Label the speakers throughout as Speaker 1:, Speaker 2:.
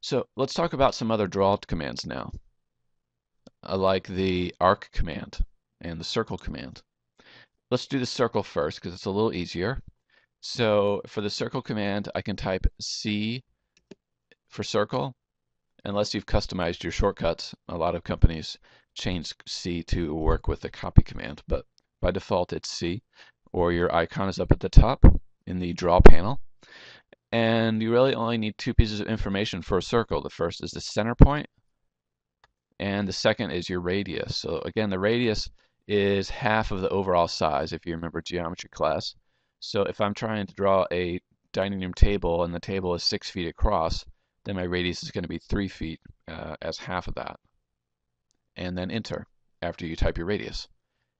Speaker 1: So let's talk about some other draw commands now, like the arc command and the circle command. Let's do the circle first because it's a little easier. So for the circle command, I can type C for circle, unless you've customized your shortcuts. A lot of companies change C to work with the copy command, but by default it's C, or your icon is up at the top in the draw panel. And you really only need two pieces of information for a circle. The first is the center point, and the second is your radius. So again, the radius is half of the overall size if you remember geometry class. So if I'm trying to draw a dining room table and the table is six feet across, then my radius is going to be three feet uh, as half of that. And then enter after you type your radius.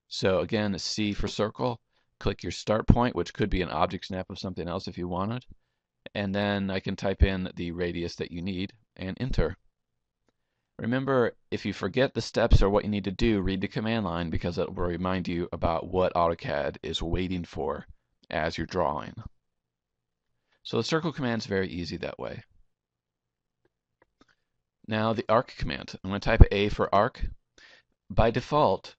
Speaker 1: So again, the C for circle, click your start point, which could be an object snap of something else if you wanted. And then I can type in the radius that you need and enter. Remember, if you forget the steps or what you need to do, read the command line because it will remind you about what AutoCAD is waiting for as you're drawing. So the circle command is very easy that way. Now the arc command. I'm going to type A for arc. By default,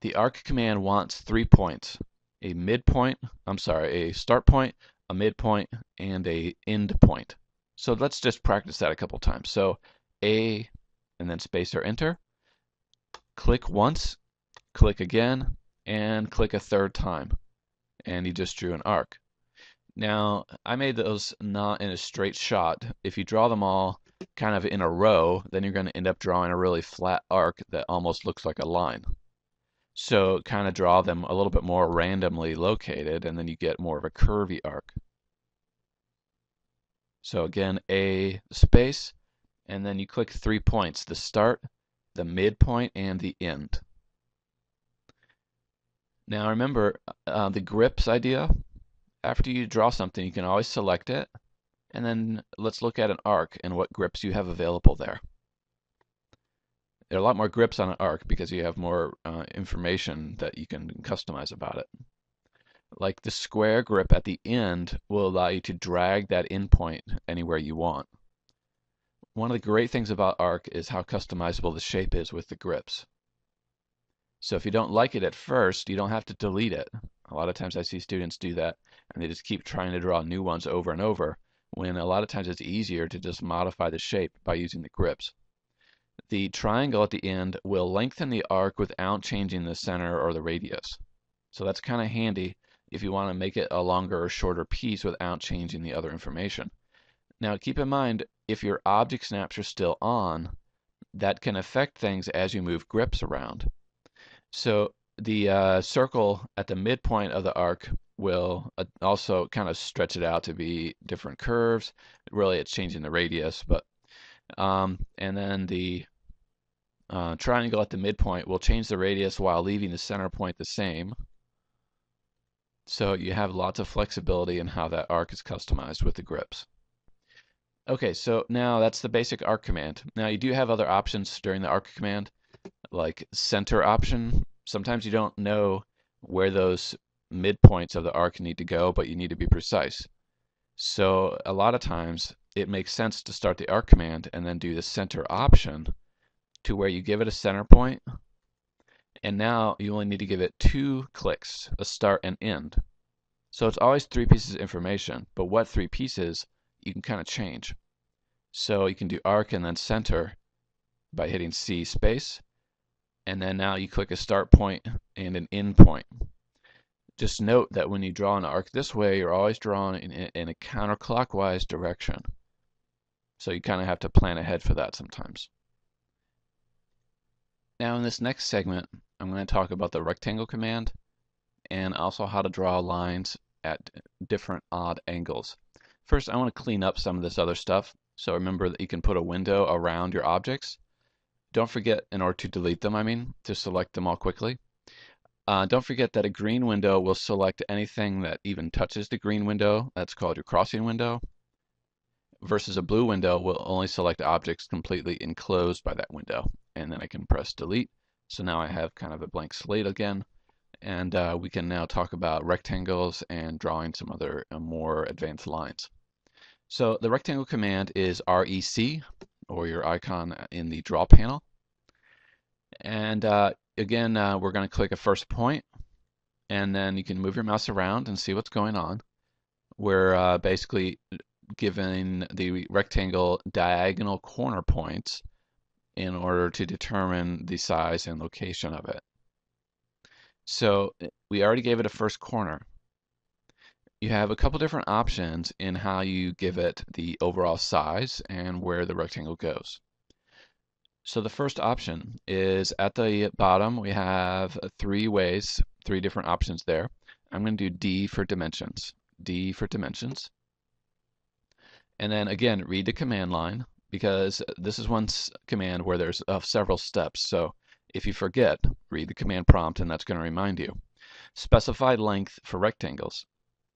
Speaker 1: the arc command wants three points. A midpoint, I'm sorry, a start point, a midpoint, and a end point. So let's just practice that a couple times. So A and then space or enter. Click once, click again, and click a third time and he just drew an arc. Now, I made those not in a straight shot. If you draw them all kind of in a row, then you're going to end up drawing a really flat arc that almost looks like a line. So kind of draw them a little bit more randomly located, and then you get more of a curvy arc. So again, A space, and then you click three points, the start, the midpoint, and the end. Now remember uh, the grips idea. After you draw something, you can always select it. And then let's look at an arc and what grips you have available there. There are a lot more grips on an arc because you have more uh, information that you can customize about it. Like the square grip at the end will allow you to drag that endpoint anywhere you want. One of the great things about arc is how customizable the shape is with the grips. So if you don't like it at first, you don't have to delete it. A lot of times I see students do that and they just keep trying to draw new ones over and over when a lot of times it's easier to just modify the shape by using the grips. The triangle at the end will lengthen the arc without changing the center or the radius. So that's kind of handy if you want to make it a longer or shorter piece without changing the other information. Now keep in mind, if your object snaps are still on, that can affect things as you move grips around. So the uh, circle at the midpoint of the arc will uh, also kind of stretch it out to be different curves. Really, it's changing the radius, but um, and then the uh, triangle at the midpoint will change the radius while leaving the center point the same. So you have lots of flexibility in how that arc is customized with the grips. Okay, so now that's the basic arc command. Now you do have other options during the arc command like center option. Sometimes you don't know where those midpoints of the arc need to go, but you need to be precise. So a lot of times it makes sense to start the arc command and then do the center option to where you give it a center point. And now you only need to give it two clicks, a start and end. So it's always three pieces of information, but what three pieces you can kind of change. So you can do arc and then center by hitting C space and then now you click a start point and an end point. Just note that when you draw an arc this way, you're always drawing in, in a counterclockwise direction. So you kind of have to plan ahead for that sometimes. Now in this next segment, I'm going to talk about the rectangle command and also how to draw lines at different odd angles. First, I want to clean up some of this other stuff. So remember that you can put a window around your objects. Don't forget, in order to delete them, I mean, to select them all quickly. Uh, don't forget that a green window will select anything that even touches the green window. That's called your crossing window. Versus a blue window will only select objects completely enclosed by that window. And then I can press delete. So now I have kind of a blank slate again. And uh, we can now talk about rectangles and drawing some other uh, more advanced lines. So the rectangle command is REC, or your icon in the draw panel. And uh, again, uh, we're going to click a first point, and then you can move your mouse around and see what's going on. We're uh, basically giving the rectangle diagonal corner points in order to determine the size and location of it. So eh, we already gave it a first corner you have a couple different options in how you give it the overall size and where the rectangle goes. So the first option is at the bottom we have three ways, three different options there. I'm going to do D for dimensions. D for dimensions. And then again, read the command line because this is one command where there's uh, several steps. So if you forget, read the command prompt and that's going to remind you. Specify length for rectangles.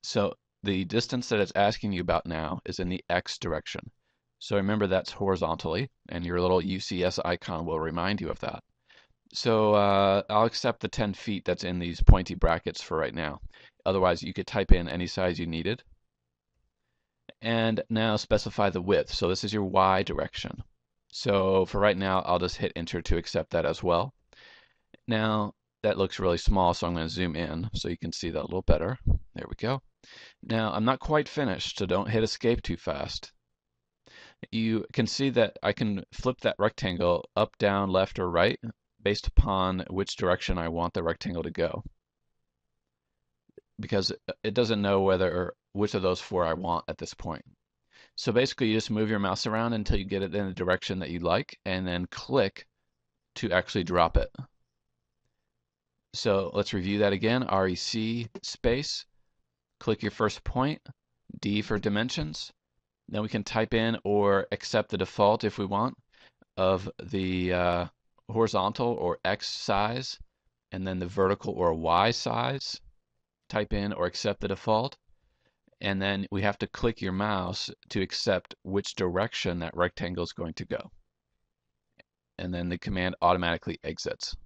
Speaker 1: So the distance that it's asking you about now is in the x direction. So remember that's horizontally, and your little UCS icon will remind you of that. So uh, I'll accept the 10 feet that's in these pointy brackets for right now. Otherwise, you could type in any size you needed. And now specify the width. So this is your y direction. So for right now, I'll just hit enter to accept that as well. Now, that looks really small, so I'm going to zoom in so you can see that a little better. There we go. Now, I'm not quite finished, so don't hit escape too fast. You can see that I can flip that rectangle up, down, left, or right based upon which direction I want the rectangle to go. Because it doesn't know whether which of those four I want at this point. So basically you just move your mouse around until you get it in the direction that you like and then click to actually drop it. So let's review that again. REC space click your first point, D for dimensions. Then we can type in or accept the default if we want of the uh, horizontal or X size and then the vertical or Y size. Type in or accept the default. And then we have to click your mouse to accept which direction that rectangle is going to go. And then the command automatically exits.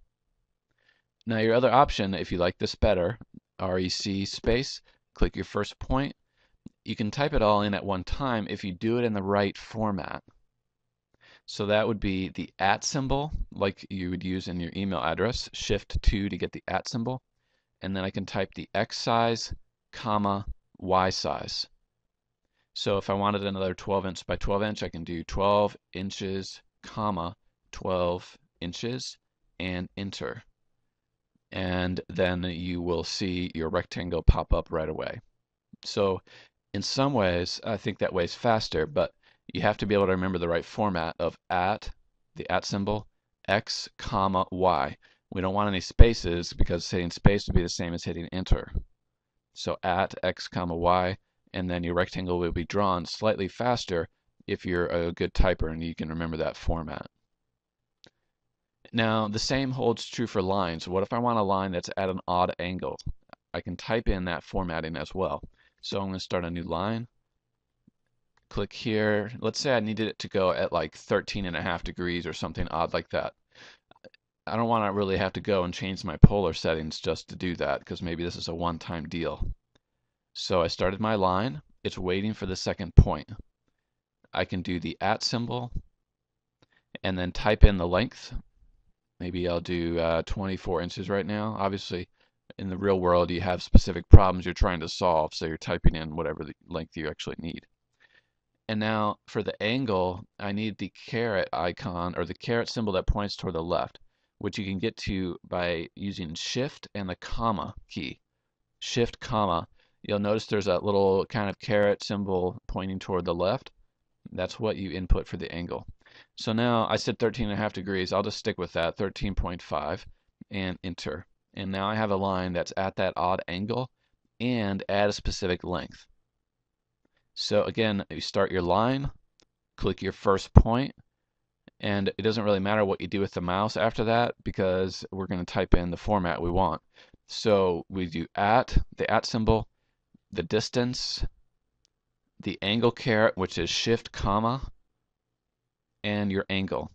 Speaker 1: Now your other option, if you like this better, REC space, click your first point. You can type it all in at one time if you do it in the right format. So that would be the at symbol, like you would use in your email address, shift 2 to get the at symbol, and then I can type the x size, comma, y size. So if I wanted another 12 inch by 12 inch, I can do 12 inches, comma, 12 inches, and enter and then you will see your rectangle pop up right away. So in some ways, I think that way is faster, but you have to be able to remember the right format of at, the at symbol, x, comma, y. We don't want any spaces because hitting space would be the same as hitting enter. So at x, comma, y, and then your rectangle will be drawn slightly faster if you're a good typer and you can remember that format. Now, the same holds true for lines. What if I want a line that's at an odd angle? I can type in that formatting as well. So I'm going to start a new line. Click here. Let's say I needed it to go at like 13 and a half degrees or something odd like that. I don't want to really have to go and change my polar settings just to do that because maybe this is a one-time deal. So I started my line. It's waiting for the second point. I can do the at symbol and then type in the length Maybe I'll do uh, 24 inches right now. Obviously, in the real world, you have specific problems you're trying to solve, so you're typing in whatever the length you actually need. And now for the angle, I need the caret icon or the caret symbol that points toward the left, which you can get to by using shift and the comma key. Shift, comma. You'll notice there's a little kind of caret symbol pointing toward the left. That's what you input for the angle. So now I said 13 and a half degrees. I'll just stick with that, 13.5, and enter. And now I have a line that's at that odd angle and at a specific length. So again, you start your line, click your first point, and it doesn't really matter what you do with the mouse after that because we're going to type in the format we want. So we do at, the at symbol, the distance, the angle caret, which is shift comma, and your angle.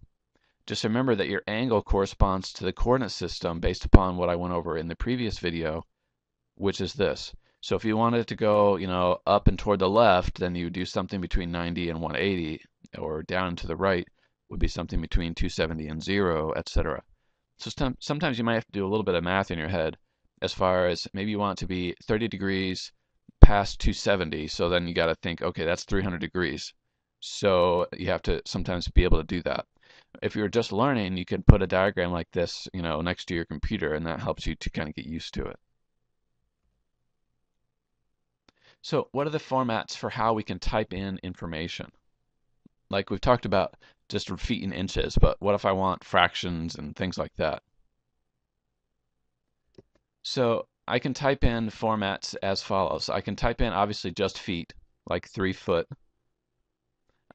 Speaker 1: Just remember that your angle corresponds to the coordinate system based upon what I went over in the previous video, which is this. So if you wanted to go, you know, up and toward the left, then you do something between 90 and 180, or down to the right would be something between 270 and 0, etc. So sometimes you might have to do a little bit of math in your head as far as maybe you want to be 30 degrees past 270, so then you got to think, okay, that's 300 degrees. So you have to sometimes be able to do that. If you're just learning, you can put a diagram like this, you know, next to your computer, and that helps you to kind of get used to it. So what are the formats for how we can type in information? Like we've talked about just feet and inches, but what if I want fractions and things like that? So I can type in formats as follows. I can type in obviously just feet, like three foot.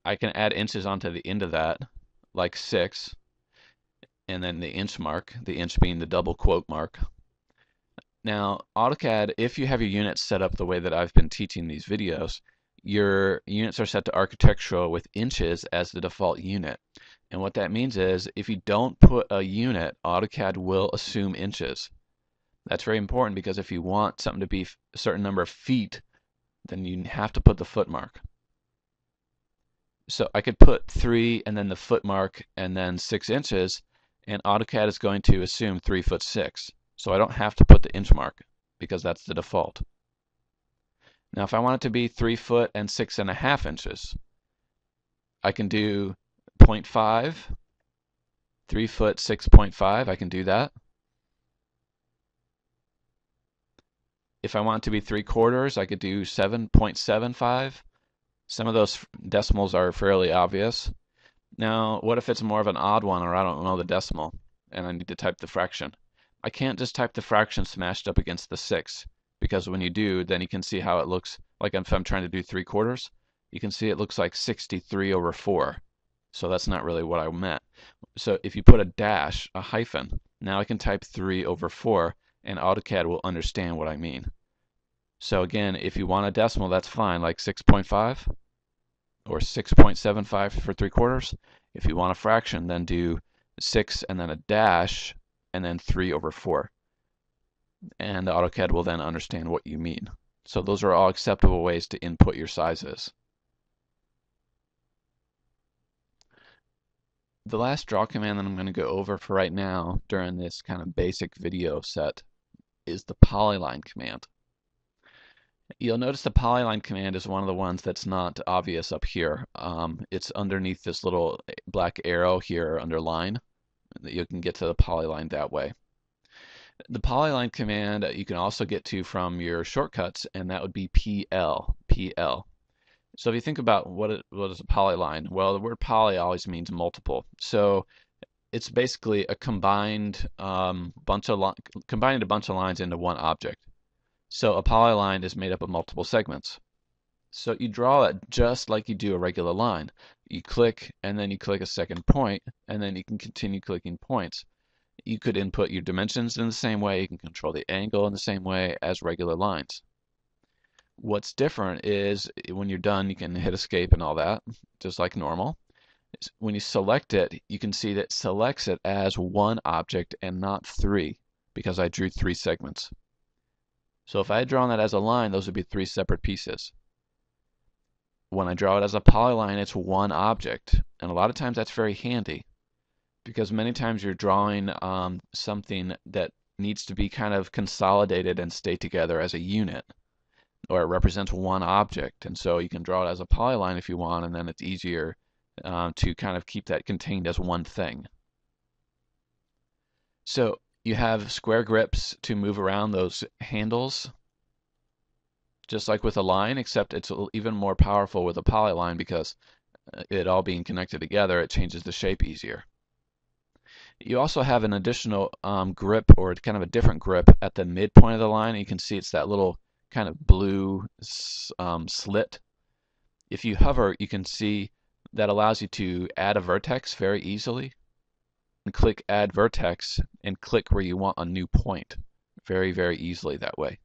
Speaker 1: I can add inches onto the end of that, like six, and then the inch mark, the inch being the double quote mark. Now, AutoCAD, if you have your units set up the way that I've been teaching these videos, your units are set to architectural with inches as the default unit. And what that means is if you don't put a unit, AutoCAD will assume inches. That's very important because if you want something to be a certain number of feet, then you have to put the foot mark. So I could put 3 and then the foot mark and then 6 inches, and AutoCAD is going to assume 3 foot 6. So I don't have to put the inch mark because that's the default. Now if I want it to be 3 foot and 6 and a half inches, I can do 0.5, 3 foot 6.5, I can do that. If I want it to be 3 quarters, I could do 7.75. Some of those decimals are fairly obvious. Now, what if it's more of an odd one or I don't know the decimal and I need to type the fraction? I can't just type the fraction smashed up against the 6 because when you do, then you can see how it looks like if I'm trying to do 3 quarters, you can see it looks like 63 over 4. So that's not really what I meant. So if you put a dash, a hyphen, now I can type 3 over 4 and AutoCAD will understand what I mean. So again, if you want a decimal, that's fine, like 6.5 or 6.75 for 3 quarters. If you want a fraction, then do 6 and then a dash and then 3 over 4. And AutoCAD will then understand what you mean. So those are all acceptable ways to input your sizes. The last draw command that I'm going to go over for right now during this kind of basic video set is the polyline command. You'll notice the polyline command is one of the ones that's not obvious up here. Um, it's underneath this little black arrow here under line that you can get to the polyline that way. The polyline command you can also get to from your shortcuts, and that would be PL. PL. So if you think about what it, what is a polyline, well, the word poly always means multiple. So it's basically a combined um, bunch of combining a bunch of lines into one object. So a polyline is made up of multiple segments. So you draw it just like you do a regular line. You click and then you click a second point and then you can continue clicking points. You could input your dimensions in the same way, you can control the angle in the same way as regular lines. What's different is eh, when you're done you can hit escape and all that, just like normal. When you select it, you can see that it selects it as one object and not three because I drew three segments. So if I had drawn that as a line, those would be three separate pieces when I draw it as a polyline, it's one object. And a lot of times that's very handy because many times you're drawing um, something that needs to be kind of consolidated and stay together as a unit or it represents one object. And so you can draw it as a polyline if you want, and then it's easier uh, to kind of keep that contained as one thing. So you have square grips to move around those handles just like with a line, except it's even more powerful with a polyline because uh, it all being connected together, it changes the shape easier. You also have an additional um, grip or kind of a different grip at the midpoint of the line. You can see it's that little kind of blue um, slit. If you hover, you can see that allows you to add a vertex very easily. And click Add Vertex and click where you want a new point very, very easily that way.